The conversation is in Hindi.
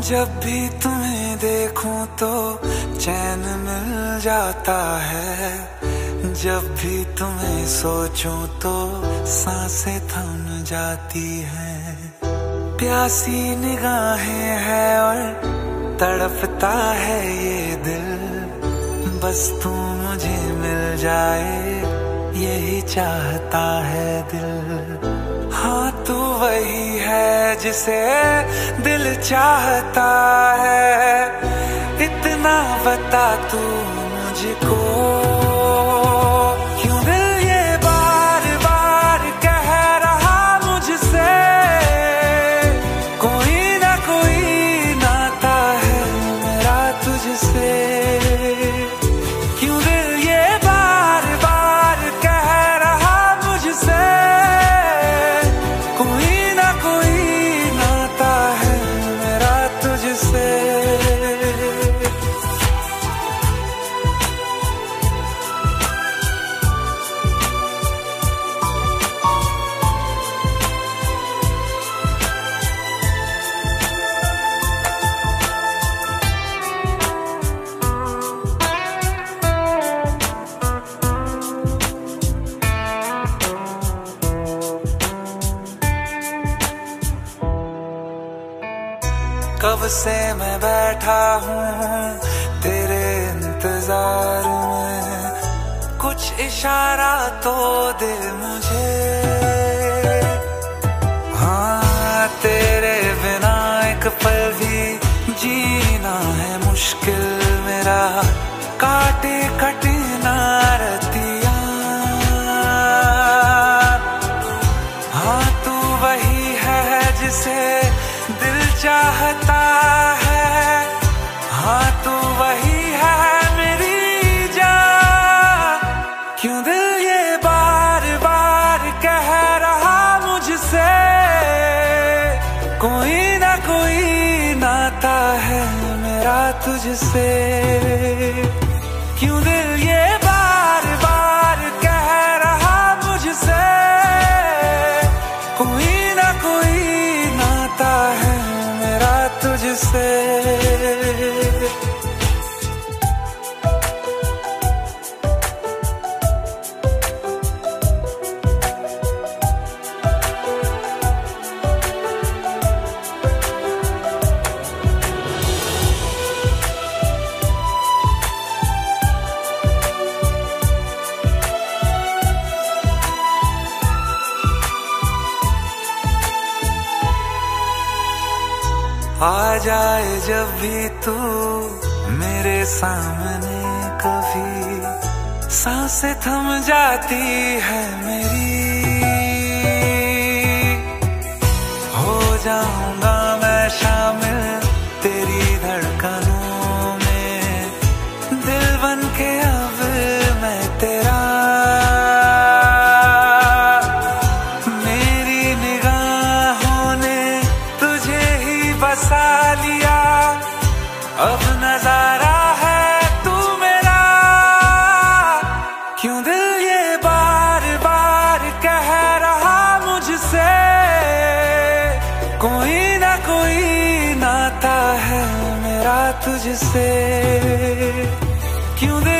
जब भी तुम्हें देखूँ तो चैन मिल जाता है। जब भी तुम्हें सोचूं तो साँसें थम जाती हैं। प्यासी निगाहें हैं और तड़पता है ये दिल। बस तू मुझे मिल जाए, यही चाहता है दिल। हाँ तू वही है जिसे दिल चाहता है। इतना बता तू मुझको। से मैं बैठा हूँ तेरे इंतज़ार में। कुछ इशारा तो दे मुझे चाहता है। हाँ तू वही है मेरी जान। क्यों दिल ये बार बार कह रहा मुझसे? कोई ना कोई नाता है मेरा तुझसे। क्यों दिल ये बार बार कह रहा मुझसे? कोई ना कोई तुझसे आ जाए जब भी तू मेरे सामने कभी। साँसें थम जाती है मेरी। हो जाऊँगा अब नज़ारा है तू मेरा। क्यों दिल ये बार बार कह रहा मुझसे? कोई ना कोई नाता है मेरा तुझसे। क्यों दिल